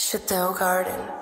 Chateau Garden.